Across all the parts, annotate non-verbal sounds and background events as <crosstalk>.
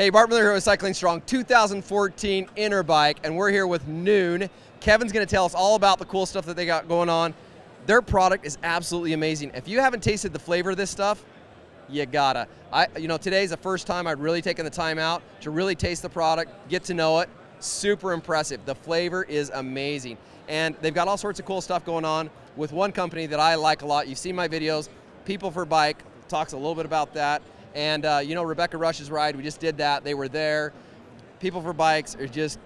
Hey, Bart Miller here with Cycling Strong 2014 Interbike, and we're here with Nuun. Kevin's going to tell us all about the cool stuff that they got going on. Their product is absolutely amazing. If you haven't tasted the flavor of this stuff, you gotta. I, you know, today's the first time I've really taken the time out to really taste the product, get to know it. Super impressive. The flavor is amazing, and they've got all sorts of cool stuff going on with one company that I like a lot. You've seen my videos, People for Bike talks a little bit about that. And uh, you know, Rebecca Rusch's ride, we just did that. They were there. People for Bikes are just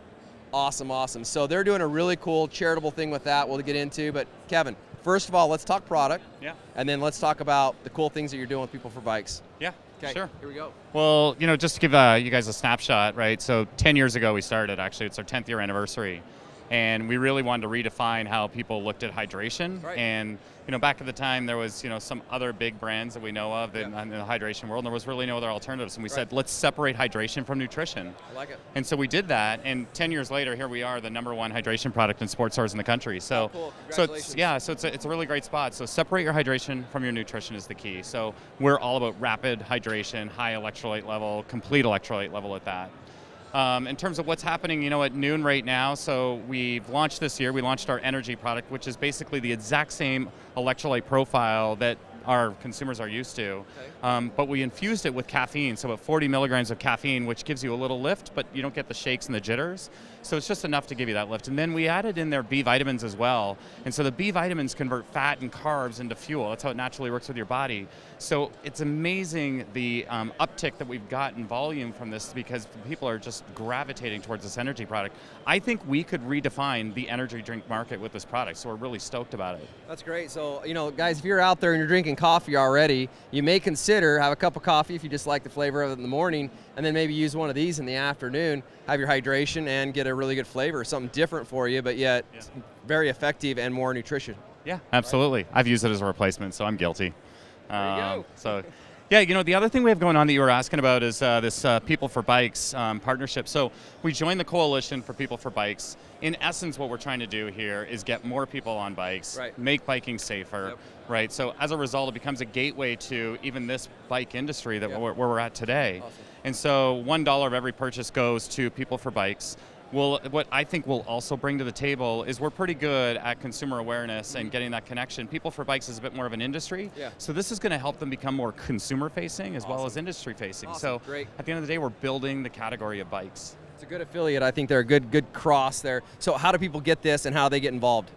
awesome, awesome. So they're doing a really cool charitable thing with that we'll get into. But Kevin, first of all, let's talk product. Yeah. And then let's talk about the cool things that you're doing with People for Bikes. Yeah. Okay. Sure. Here we go. Well, you know, just to give uh, you guys a snapshot, right? So 10 years ago we started. Actually, it's our 10th year anniversary, and we really wanted to redefine how people looked at hydration. Right. And you know, back at the time, there was you know some other big brands that we know of that, Yeah. in the hydration world, and there was really no other alternatives. And we Right. said, let's separate hydration from nutrition. I like it. And so we did that, and 10 years later, here we are, the number one hydration product in sports stores in the country. So, Oh, cool. so it's, yeah, so it's a, it's a really great spot. So separate your hydration from your nutrition is the key. So we're all about rapid hydration, high electrolyte level, complete electrolyte level at that. Um, in terms of what's happening, you know, at Nuun right now, so we've launched this year, we launched our energy product, which is basically the exact same electrolyte profile that our consumers are used to. Okay. Um, but we infused it with caffeine, so about 40 milligrams of caffeine, which gives you a little lift, but you don't get the shakes and the jitters. So it's just enough to give you that lift. And then we added in there B vitamins as well. And so the B vitamins convert fat and carbs into fuel. That's how it naturally works with your body. So it's amazing the um, uptick that we've got in volume from this because people are just gravitating towards this energy product. I think we could redefine the energy drink market with this product, so we're really stoked about it. That's great. So, you know, guys, if you're out there and you're drinking coffee already, you may consider have a cup of coffee if you just like the flavor of it in the morning, and then maybe use one of these in the afternoon, have your hydration, and get a really good flavor, something different for you, but yet Yeah. very effective and more nutrition. Yeah, absolutely. I've used it as a replacement, so I'm guilty. There you Um, go. So, <laughs> yeah, you know, the other thing we have going on that you were asking about is uh, this uh, People for Bikes um, partnership. So we joined the coalition for People for Bikes. In essence, what we're trying to do here is get more people on bikes, Right. make biking safer, Yep. right? So as a result, it becomes a gateway to even this bike industry that Yep. we're, where we're at today. Awesome. And so one dollar of every purchase goes to People for Bikes. Well, what I think we'll also bring to the table is we're pretty good at consumer awareness and getting that connection. People for Bikes is a bit more of an industry, Yeah. so this is going to help them become more consumer facing as well as industry facing. Awesome. So Great. at the end of the day, we're building the category of bikes. It's a good affiliate. I think they're a good good cross there. So, how do people get this and how they get involved?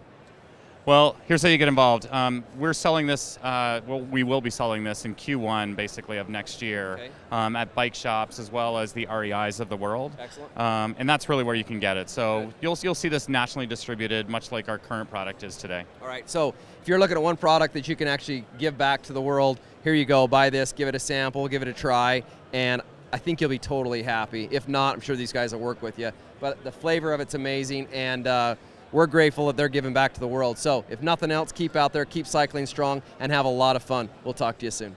Well, here's how you get involved. Um, we're selling this. Uh, well, we will be selling this in Q1, basically of next year, Okay. um, at bike shops as well as the REIs of the world. Excellent. Um, and that's really where you can get it. So Good. you'll you'll see this nationally distributed, much like our current product is today. All right. So, if you're looking at one product that you can actually give back to the world, here you go. Buy this, give it a sample, give it a try, and I think you'll be totally happy. If not, I'm sure these guys will work with you. But the flavor of it's amazing, and uh, we're grateful that they're giving back to the world. So, if nothing else, keep out there, keep cycling strong, and have a lot of fun. We'll talk to you soon.